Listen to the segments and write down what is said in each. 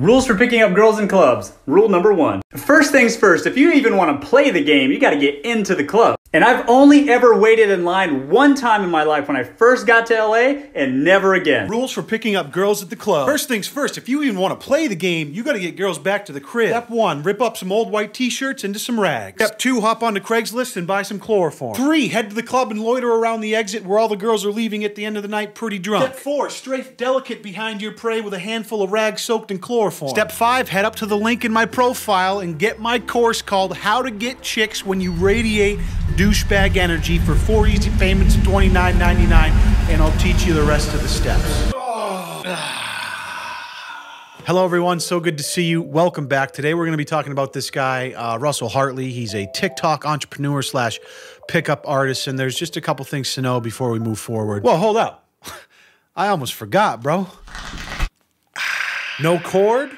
Rules for picking up girls in clubs. Rule number one. First things first, if you even want to play the game, you got to get into the club. And I've only ever waited in line one time in my life when I first got to LA and never again. Rules for picking up girls at the club. First things first, if you even want to play the game, you got to get girls back to the crib. Step one, rip up some old white t-shirts into some rags. Step two, hop onto Craigslist and buy some chloroform. Three, head to the club and loiter around the exit where all the girls are leaving at the end of the night pretty drunk. Step four, strafe delicate behind your prey with a handful of rags soaked in chloroform. Step five, head up to the link in my profile and get my course called How to Get Chicks When You Radiate douchebag energy for four easy payments of $29.99, and I'll teach you the rest of the steps. Hello, everyone. So good to see you. Welcome back. Today, we're going to be talking about this guy, uh, Russell Hartley. He's a TikTok entrepreneur slash pickup artist, and there's just a couple things to know before we move forward. Well, hold up. I almost forgot, bro. No cord?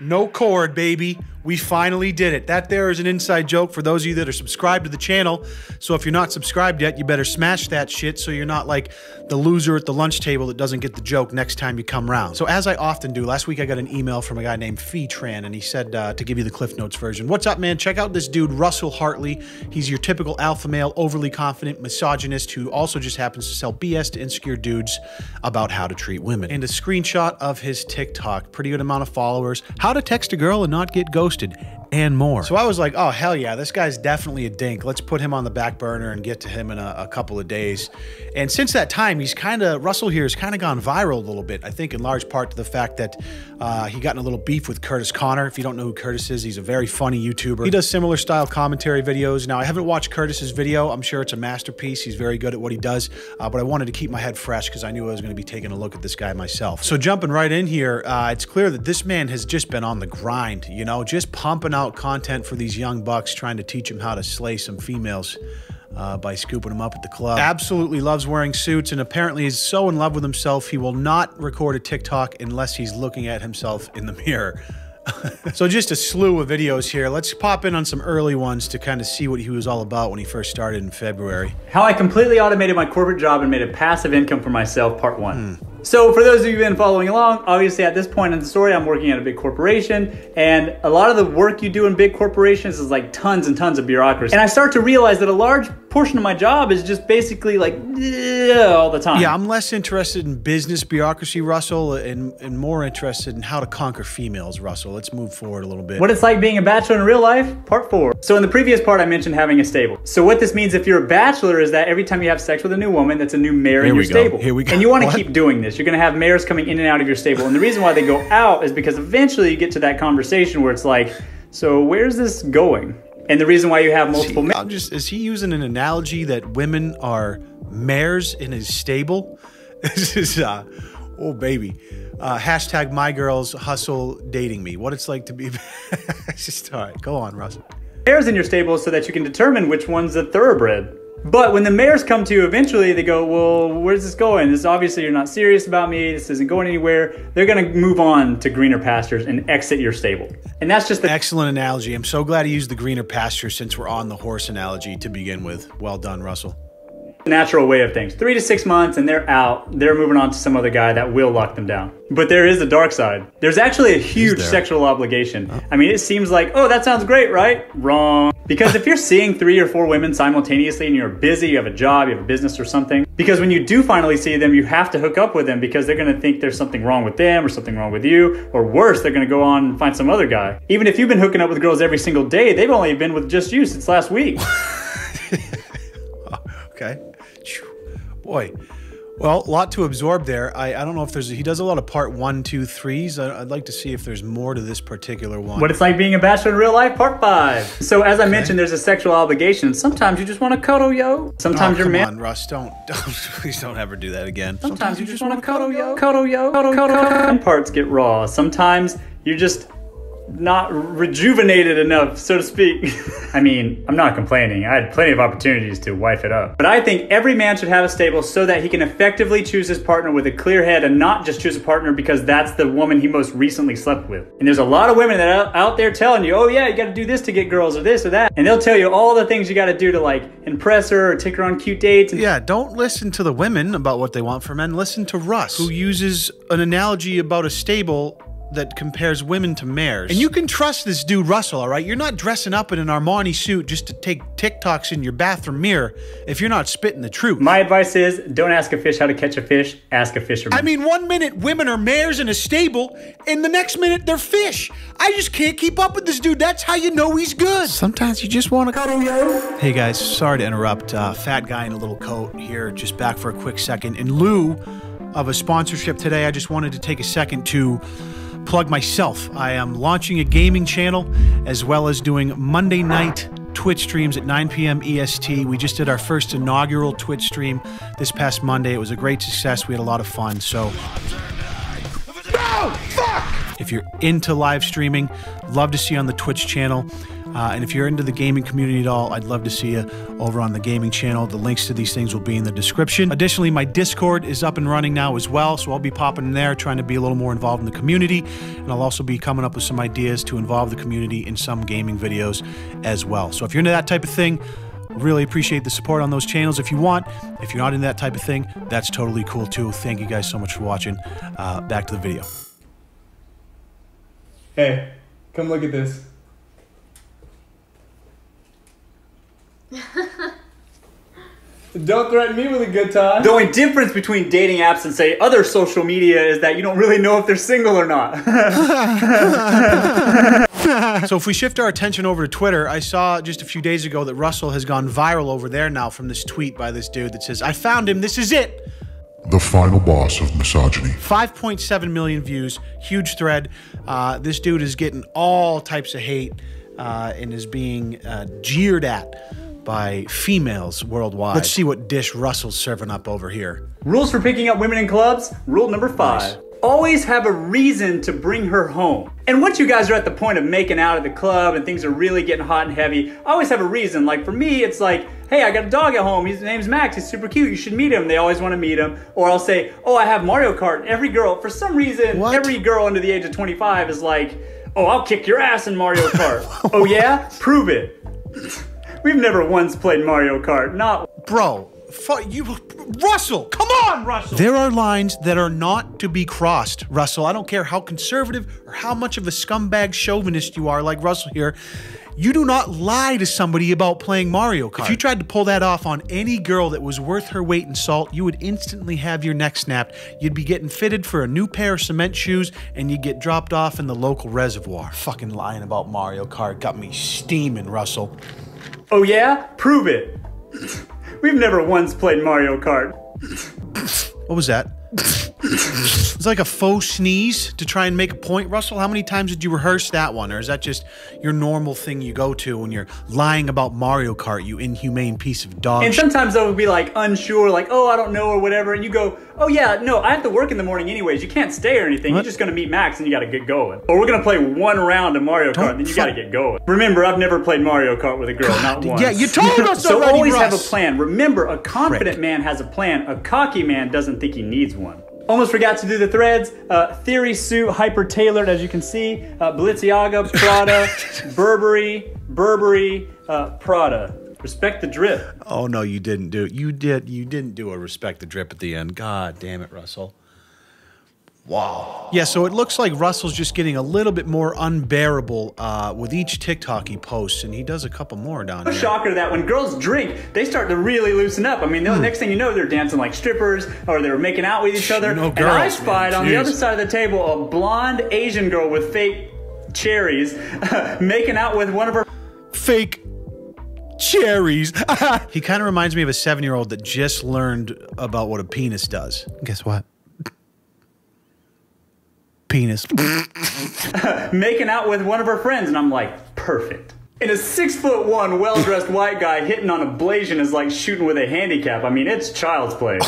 No cord, baby. We finally did it. That there is an inside joke for those of you that are subscribed to the channel. So if you're not subscribed yet, you better smash that shit so you're not like the loser at the lunch table that doesn't get the joke next time you come round. So as I often do, last week I got an email from a guy named Fee Tran, and he said uh, to give you the Cliff Notes version. What's up, man? Check out this dude, Russell Hartley. He's your typical alpha male, overly confident misogynist who also just happens to sell BS to insecure dudes about how to treat women. And a screenshot of his TikTok, pretty good amount of followers. How to text a girl and not get ghosted and more. So I was like, oh, hell yeah, this guy's definitely a dink. Let's put him on the back burner and get to him in a, a couple of days. And since that time, he's kind of, Russell here has kind of gone viral a little bit. I think in large part to the fact that uh, he got in a little beef with Curtis Connor. If you don't know who Curtis is, he's a very funny YouTuber. He does similar style commentary videos. Now, I haven't watched Curtis's video. I'm sure it's a masterpiece. He's very good at what he does. Uh, but I wanted to keep my head fresh because I knew I was going to be taking a look at this guy myself. So jumping right in here, uh, it's clear that this man has just been on the grind, you know, just pumping out content for these young bucks, trying to teach them how to slay some females. Uh, by scooping them up at the club. Absolutely loves wearing suits and apparently is so in love with himself he will not record a TikTok unless he's looking at himself in the mirror. so just a slew of videos here. Let's pop in on some early ones to kind of see what he was all about when he first started in February. How I completely automated my corporate job and made a passive income for myself, part one. Hmm. So for those of you who've been following along, obviously at this point in the story, I'm working at a big corporation and a lot of the work you do in big corporations is like tons and tons of bureaucracy. And I start to realize that a large portion of my job is just basically like all the time. Yeah, I'm less interested in business bureaucracy, Russell, and, and more interested in how to conquer females, Russell. Let's move forward a little bit. What it's like being a bachelor in real life, part four. So in the previous part, I mentioned having a stable. So what this means if you're a bachelor is that every time you have sex with a new woman, that's a new mare Here in your stable. Here we go. And you want to keep doing this. You're going to have mares coming in and out of your stable. And the reason why they go out is because eventually you get to that conversation where it's like, so where's this going? And the reason why you have multiple mares. Just is he using an analogy that women are mares in his stable? this is uh, oh baby. Uh, hashtag my girls hustle dating me. What it's like to be. just all right. Go on, Russell. Mares in your stable so that you can determine which one's a thoroughbred. But when the mares come to you eventually, they go, Well, where's this going? This obviously you're not serious about me. This isn't going anywhere. They're going to move on to greener pastures and exit your stable. And that's just the excellent analogy. I'm so glad he used the greener pasture since we're on the horse analogy to begin with. Well done, Russell natural way of things. Three to six months and they're out. They're moving on to some other guy that will lock them down. But there is a dark side. There's actually a huge sexual obligation. Oh. I mean, it seems like, oh, that sounds great, right? Wrong. Because if you're seeing three or four women simultaneously and you're busy, you have a job, you have a business or something, because when you do finally see them, you have to hook up with them because they're gonna think there's something wrong with them or something wrong with you, or worse, they're gonna go on and find some other guy. Even if you've been hooking up with girls every single day, they've only been with just you since last week. okay. Boy. Well, a lot to absorb there. I, I don't know if there's, he does a lot of part one, two, threes. I, would like to see if there's more to this particular one. What it's like being a bachelor in real life, part five. So as I okay. mentioned, there's a sexual obligation. Sometimes you just want to cuddle, yo. Sometimes oh, you're man. on, Russ, don't, don't, please don't ever do that again. Sometimes, Sometimes you just want to cuddle, yo. Cuddle, yo. Cuddle, cuddle, cuddle. Some parts get raw. Sometimes you just not rejuvenated enough, so to speak. I mean, I'm not complaining. I had plenty of opportunities to wife it up. But I think every man should have a stable so that he can effectively choose his partner with a clear head and not just choose a partner because that's the woman he most recently slept with. And there's a lot of women that are out there telling you, oh yeah, you gotta do this to get girls or this or that. And they'll tell you all the things you gotta do to like impress her or take her on cute dates. yeah, don't listen to the women about what they want for men. Listen to Russ, who uses an analogy about a stable that compares women to mares. And you can trust this dude, Russell, all right? You're not dressing up in an Armani suit just to take TikToks in your bathroom mirror if you're not spitting the truth. My advice is don't ask a fish how to catch a fish, ask a fisherman. I mean, one minute women are mares in a stable, and the next minute they're fish. I just can't keep up with this dude. That's how you know he's good. Sometimes you just want to cuddle, yo. Hey guys, sorry to interrupt. Uh, fat guy in a little coat here, just back for a quick second. In lieu of a sponsorship today, I just wanted to take a second to plug myself. I am launching a gaming channel as well as doing Monday night Twitch streams at 9 p.m. EST. We just did our first inaugural Twitch stream this past Monday. It was a great success. We had a lot of fun. So, if you're into live streaming, love to see you on the Twitch channel. Uh, and if you're into the gaming community at all, I'd love to see you over on the gaming channel. The links to these things will be in the description. Additionally, my Discord is up and running now as well, so I'll be popping in there trying to be a little more involved in the community. And I'll also be coming up with some ideas to involve the community in some gaming videos as well. So if you're into that type of thing, really appreciate the support on those channels if you want. If you're not into that type of thing, that's totally cool too. Thank you guys so much for watching. Uh, back to the video. Hey, come look at this. Don't threaten me with a good time. The only difference between dating apps and say other social media is that you don't really know if they're single or not. so if we shift our attention over to Twitter, I saw just a few days ago that Russell has gone viral over there now from this tweet by this dude that says, "I found him. This is it." The final boss of misogyny. 5.7 million views, huge thread. Uh, this dude is getting all types of hate uh, and is being uh, jeered at by females worldwide. Let's see what dish Russell's serving up over here. Rules for picking up women in clubs. Rule number five. Nice. Always have a reason to bring her home. And once you guys are at the point of making out at the club and things are really getting hot and heavy, I always have a reason. Like for me, it's like, hey, I got a dog at home. His name's Max. He's super cute. You should meet him. They always want to meet him. Or I'll say, oh, I have Mario Kart. Every girl, for some reason, what? every girl under the age of 25 is like, oh, I'll kick your ass in Mario Kart. oh yeah? Prove it. We've never once played Mario Kart. Not bro. You, Russell, come on, Russell. There are lines that are not to be crossed, Russell. I don't care how conservative or how much of a scumbag chauvinist you are, like Russell here. You do not lie to somebody about playing Mario Kart. If you tried to pull that off on any girl that was worth her weight in salt, you would instantly have your neck snapped. You'd be getting fitted for a new pair of cement shoes and you'd get dropped off in the local reservoir. Fucking lying about Mario Kart got me steaming, Russell. Oh yeah? Prove it. We've never once played Mario Kart. what was that? it's like a faux sneeze to try and make a point. Russell, how many times did you rehearse that one? Or is that just your normal thing you go to when you're lying about Mario Kart, you inhumane piece of dog And sometimes I would be like unsure, like, oh, I don't know, or whatever. And you go, oh, yeah, no, I have to work in the morning anyways. You can't stay or anything. What? You're just going to meet Max and you got to get going. Or we're going to play one round of Mario Kart, and then you got to get going. Remember, I've never played Mario Kart with a girl, God, not once. Yeah, you told us so already, always Russ. have a plan. Remember, a confident man has a plan. A cocky man doesn't think he needs one. Almost forgot to do the threads. Uh, theory suit, hyper tailored, as you can see. Uh, Balenciaga, Prada, Burberry, Burberry, uh, Prada. Respect the drip. Oh no, you didn't do it. You did. You didn't do a respect the drip at the end. God damn it, Russell. Wow. Yeah, so it looks like Russell's just getting a little bit more unbearable uh, with each TikTok he posts, and he does a couple more down here. Shocker that when girls drink, they start to really loosen up. I mean, the hmm. next thing you know, they're dancing like strippers, or they're making out with each other. No girls, and I spied on the other side of the table a blonde Asian girl with fake cherries making out with one of her fake cherries. he kind of reminds me of a seven year old that just learned about what a penis does. Guess what? Penis. Making out with one of her friends, and I'm like, perfect. And a six foot one, well dressed white guy hitting on a Blasian is like shooting with a handicap. I mean, it's child's play.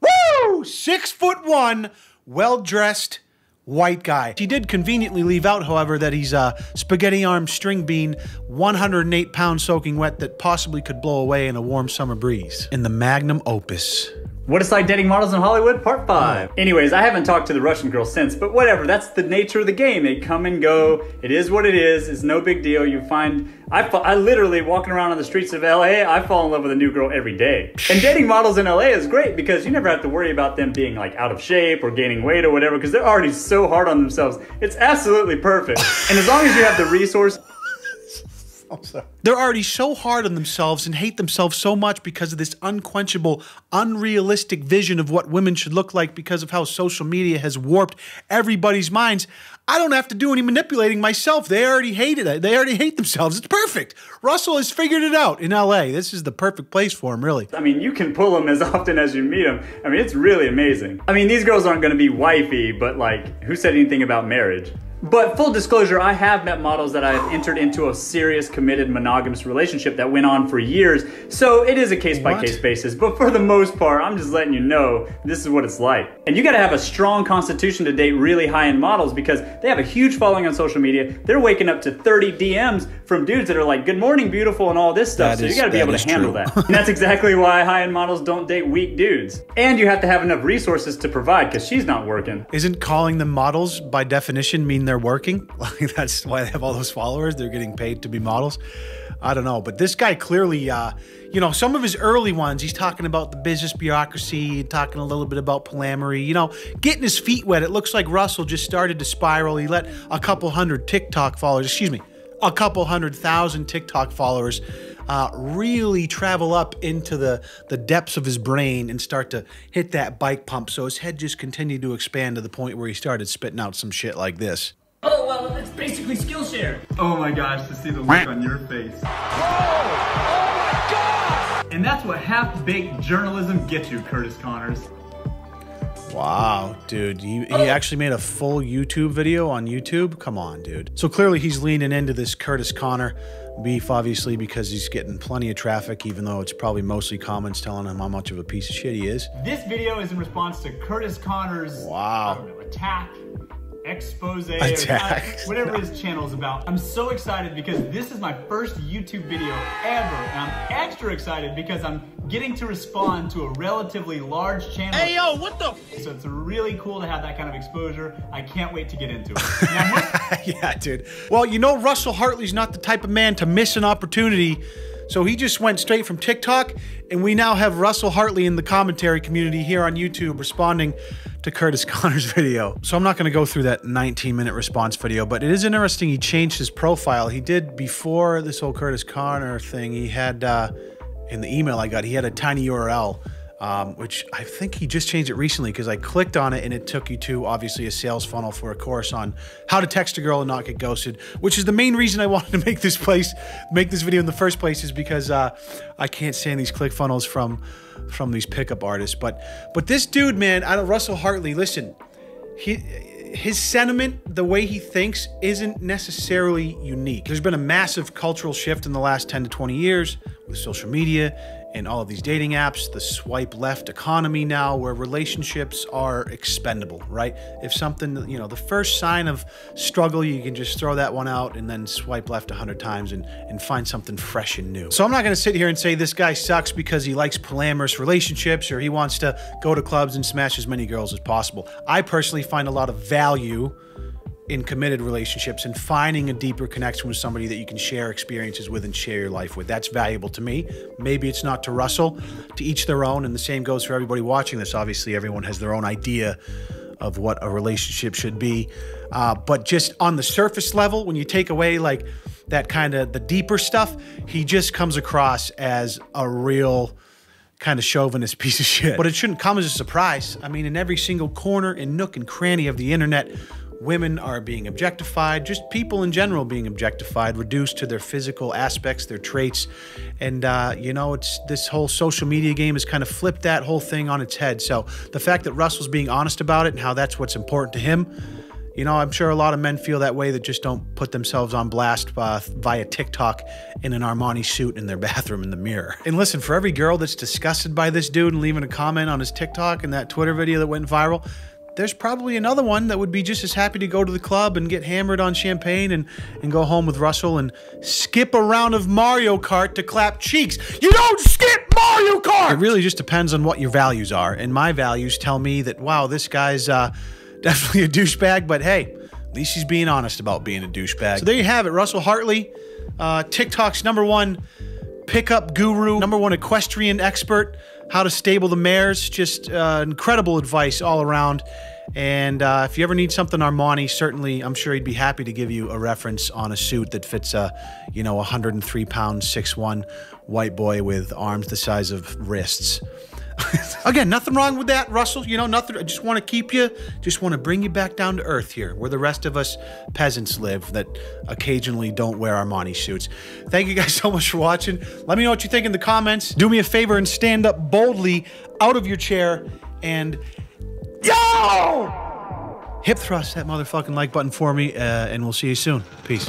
Woo! Six foot one, well dressed white guy. He did conveniently leave out, however, that he's a spaghetti arm string bean, 108 pounds soaking wet that possibly could blow away in a warm summer breeze. In the magnum opus What it's like dating models in Hollywood, part five. Anyways, I haven't talked to the Russian girl since, but whatever, that's the nature of the game. They come and go. It is what it is. It's no big deal. You find, I, I literally walking around on the streets of LA, I fall in love with a new girl every day. And dating models in LA is great because you never have to worry about them being like out of shape or gaining weight or whatever because they're already so hard on themselves. It's absolutely perfect. And as long as you have the resource, they're already so hard on themselves and hate themselves so much because of this unquenchable, unrealistic vision of what women should look like because of how social media has warped everybody's minds. I don't have to do any manipulating myself. They already hate it. They already hate themselves. It's perfect. Russell has figured it out in LA. This is the perfect place for him, really. I mean, you can pull them as often as you meet them. I mean, it's really amazing. I mean, these girls aren't going to be wifey, but like, who said anything about marriage? But full disclosure, I have met models that I've entered into a serious, committed, monogamous relationship that went on for years. So it is a case by case basis. But for the most part, I'm just letting you know this is what it's like. And you gotta have a strong constitution to date really high end models because they have a huge following on social media. They're waking up to 30 DMs from dudes that are like, good morning, beautiful, and all this stuff. That so is, you gotta be able to handle that. and that's exactly why high end models don't date weak dudes. And you have to have enough resources to provide because she's not working. Isn't calling them models by definition mean they're working. Like that's why they have all those followers. They're getting paid to be models. I don't know, but this guy clearly, uh, you know, some of his early ones, he's talking about the business bureaucracy, talking a little bit about polyamory, you know, getting his feet wet. It looks like Russell just started to spiral. He let a couple hundred TikTok followers, excuse me, a couple hundred thousand TikTok followers uh, really travel up into the, the depths of his brain and start to hit that bike pump. So his head just continued to expand to the point where he started spitting out some shit like this. Oh, well, it's basically Skillshare. Oh my gosh, to see the look on your face. Oh, oh my god! And that's what half-baked journalism gets you, Curtis Connors. Wow, dude. He, he actually made a full YouTube video on YouTube? Come on, dude. So clearly he's leaning into this Curtis Connor beef, obviously, because he's getting plenty of traffic, even though it's probably mostly comments telling him how much of a piece of shit he is. This video is in response to Curtis Connor's wow. Know, attack expose Attack. or whatever his channel is about. I'm so excited because this is my first YouTube video ever. And I'm extra excited because I'm getting to respond to a relatively large channel. Hey, yo, what the? So it's really cool to have that kind of exposure. I can't wait to get into it. yeah, dude. Well, you know Russell Hartley's not the type of man to miss an opportunity so he just went straight from TikTok, and we now have Russell Hartley in the commentary community here on YouTube responding Curtis Connor's video. So I'm not going to go through that 19 minute response video, but it is interesting. He changed his profile. He did before this whole Curtis Connor thing. He had, uh, in the email I got, he had a tiny URL um, which I think he just changed it recently because I clicked on it and it took you to obviously a sales funnel for a course on how to text a girl and not get ghosted, which is the main reason I wanted to make this place, make this video in the first place, is because uh, I can't stand these click funnels from from these pickup artists. But but this dude, man, I don't Russell Hartley. Listen, he his sentiment, the way he thinks, isn't necessarily unique. There's been a massive cultural shift in the last 10 to 20 years with social media in all of these dating apps, the swipe left economy now, where relationships are expendable, right? If something, you know, the first sign of struggle, you can just throw that one out and then swipe left a hundred times and, and find something fresh and new. So I'm not going to sit here and say this guy sucks because he likes polyamorous relationships or he wants to go to clubs and smash as many girls as possible. I personally find a lot of value in committed relationships and finding a deeper connection with somebody that you can share experiences with and share your life with. That's valuable to me. Maybe it's not to Russell, to each their own. And the same goes for everybody watching this. Obviously, everyone has their own idea of what a relationship should be. Uh, but just on the surface level, when you take away like that kind of the deeper stuff, he just comes across as a real kind of chauvinist piece of shit. But it shouldn't come as a surprise. I mean, in every single corner and nook and cranny of the internet, women are being objectified, just people in general being objectified, reduced to their physical aspects, their traits. And, uh, you know, it's this whole social media game has kind of flipped that whole thing on its head. So the fact that Russell's being honest about it and how that's what's important to him. You know, I'm sure a lot of men feel that way that just don't put themselves on blast uh, via TikTok in an Armani suit in their bathroom in the mirror. And listen, for every girl that's disgusted by this dude and leaving a comment on his TikTok and that Twitter video that went viral, there's probably another one that would be just as happy to go to the club and get hammered on champagne and, and go home with Russell and skip a round of Mario Kart to clap cheeks. You don't skip Mario Kart! It really just depends on what your values are. And my values tell me that, wow, this guy's uh, definitely a douchebag, but hey, at least he's being honest about being a douchebag. So there you have it, Russell Hartley, uh, TikTok's number one pickup guru, number one equestrian expert, how to stable the mares. Just uh, incredible advice all around. And uh, if you ever need something Armani, certainly I'm sure he'd be happy to give you a reference on a suit that fits a, you know, 103 pound, 6'1 white boy with arms the size of wrists. Again, nothing wrong with that, Russell. You know, nothing. I just want to keep you, just want to bring you back down to earth here, where the rest of us peasants live that occasionally don't wear Armani suits. Thank you guys so much for watching. Let me know what you think in the comments. Do me a favor and stand up boldly out of your chair and yo! Hip thrust that motherfucking like button for me, uh, and we'll see you soon. Peace.